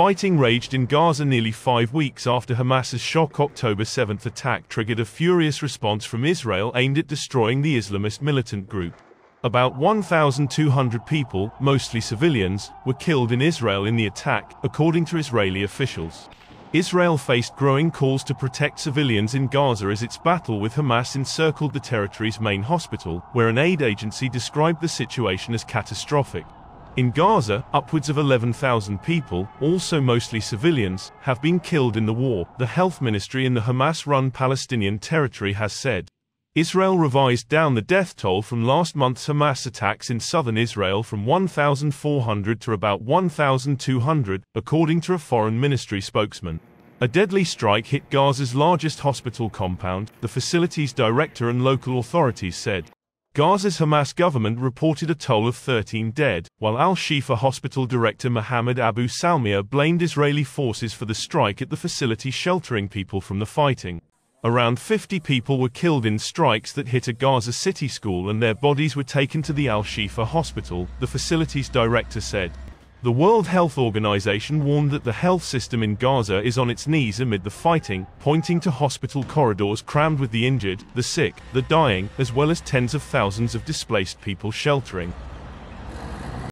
Fighting raged in Gaza nearly five weeks after Hamas's shock October 7th attack triggered a furious response from Israel aimed at destroying the Islamist militant group. About 1,200 people, mostly civilians, were killed in Israel in the attack, according to Israeli officials. Israel faced growing calls to protect civilians in Gaza as its battle with Hamas encircled the territory's main hospital, where an aid agency described the situation as catastrophic. In Gaza, upwards of 11,000 people, also mostly civilians, have been killed in the war, the health ministry in the Hamas-run Palestinian territory has said. Israel revised down the death toll from last month's Hamas attacks in southern Israel from 1,400 to about 1,200, according to a foreign ministry spokesman. A deadly strike hit Gaza's largest hospital compound, the facility's director and local authorities said. Gaza's Hamas government reported a toll of 13 dead, while Al-Shifa hospital director Mohammed Abu Salmiya blamed Israeli forces for the strike at the facility sheltering people from the fighting. Around 50 people were killed in strikes that hit a Gaza City school and their bodies were taken to the Al-Shifa hospital, the facility's director said. The World Health Organization warned that the health system in Gaza is on its knees amid the fighting, pointing to hospital corridors crammed with the injured, the sick, the dying, as well as tens of thousands of displaced people sheltering.